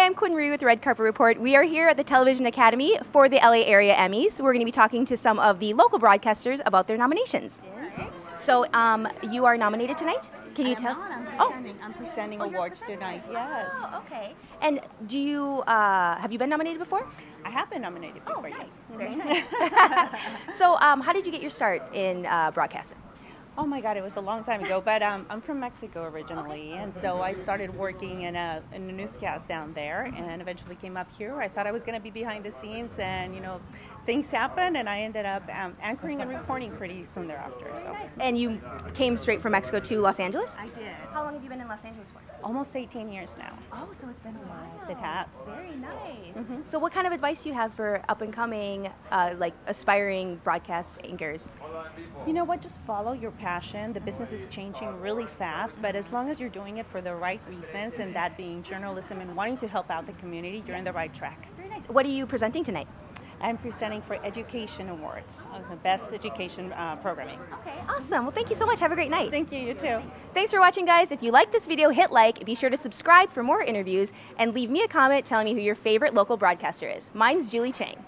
Hi, I'm Quinn Marie with Red Carpet Report. We are here at the Television Academy for the LA Area Emmys. We're going to be talking to some of the local broadcasters about their nominations. So, um, you are nominated tonight. Can you tell us? I'm Oh, presenting, I'm presenting Oh, awards tonight. Yes. Oh, okay. And do you uh, have you been nominated before? I have been nominated Oh, before, nice. yes. Very nice. so, um, how did you get your start in uh, broadcasting? Oh my God, it was a long time ago, but um, I'm from Mexico originally, and so I started working in a, in a newscast down there, and eventually came up here. I thought I was going to be behind the scenes, and you know, things happened, and I ended up um, anchoring and reporting pretty soon thereafter. So And you came straight from Mexico to Los Angeles. I did. How long have you been in Los Angeles for? Almost 18 years now. Oh, so it's been a while. Yes, it has. Very nice. Mhm. So, what kind of advice do you have for up and coming, uh, like aspiring broadcast anchors? You know what? Just follow your passion. The business is changing really fast, but as long as you're doing it for the right reasons, and that being journalism and wanting to help out the community, you're in the right track. Very nice. What are you presenting tonight? I'm presenting for Education Awards, uh, the best education uh, programming. Okay, awesome. Well, thank you so much. Have a great night. Thank you. You too. Thanks for watching, guys. If you like this video, hit like. Be sure to subscribe for more interviews and leave me a comment telling me who your favorite local broadcaster is. Mine's Julie Chang.